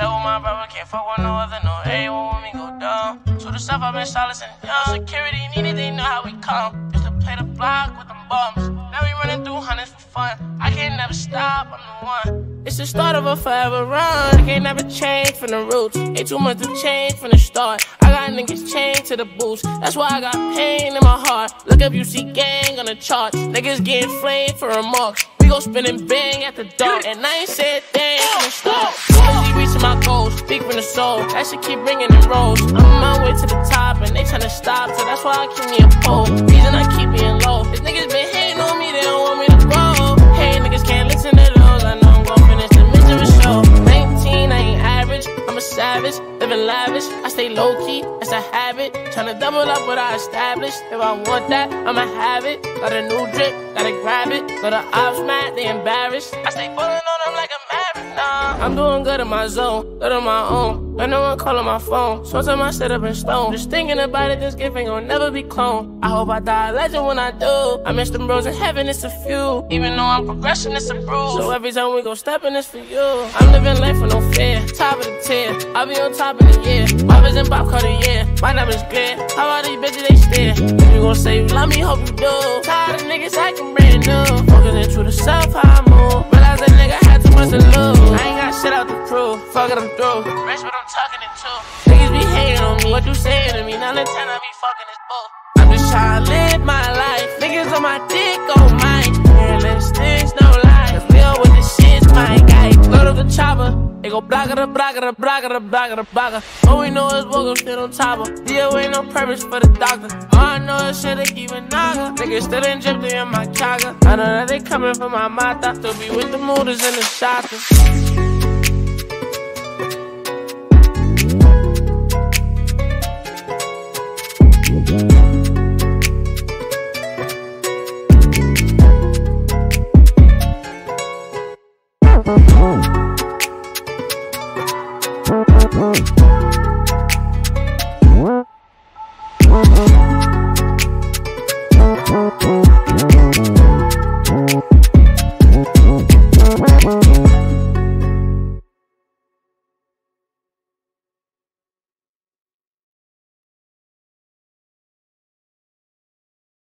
up with my brother, can't fuck with no other, no everyone when we go down. To the stuff I've been solid and young. Security needed, they know how we come. Used to play the block with them bums. Now we running through hundreds for fun. I can't never stop, I'm the one. It's the start of a forever run. I can't never change from the roots. Ain't too much to change from the start. I got niggas chained to the boots. That's why I got pain in my heart. Look up, you see gang on the charts. Niggas getting flamed for remarks. We go spinning bang at the dark. And I ain't said thing soul. That should keep bringing in rolls. I'm on my way to the top, and they tryna stop. So that's why I keep me a pole. Reason I keep being low. These niggas been hating on me, they don't want me to grow. Hey, niggas can't listen to those. I know I'm gon' finish the mission for sure. 19, I ain't average. I'm a savage, living lavish. I stay low key, that's a habit. Tryna double up what I established. If I want that, I'ma have it. Got a new drip, gotta grab it. Got the ops mad, they embarrassed. I stay pulling on them like. Nah, I'm doing good in my zone, good on my own. When no one calling my phone, Sometimes I set up in stone. Just thinking about it, this gift ain't gon' never be cloned. I hope I die a legend when I do. I miss them bros in heaven, it's a few. Even though I'm progressing, it's a bruise. So every time we go stepping, it's for you. I'm living life with no fear, top of the tier. I'll be on top of the year. Bobbers and Bob Cartier, my numbers clear. How all these bitches they stare? If you gon' say you love me, hope you do. Tired of niggas acting brand new. Focusing true to self, how I Fuck it, I'm through. Rich, but I'm talking it too. Niggas be hating on me. What you saying to me? None of ten, I be fucking this bull. I'm just trying to live my life. Niggas on my dick, on mine. Realistics, no lie. Cause deal with the shit's my guy. Go to the chopper. They go blogger, blogger, blogger, blogger, blogger. All we know is we'll go sit on top of. Deal ain't no purpose for the doctor. All I know is shit, they keep a naga. Niggas still in drip, they in my chaga. I know that they coming for my mata. Still be with the mooders and the shotters. Oh.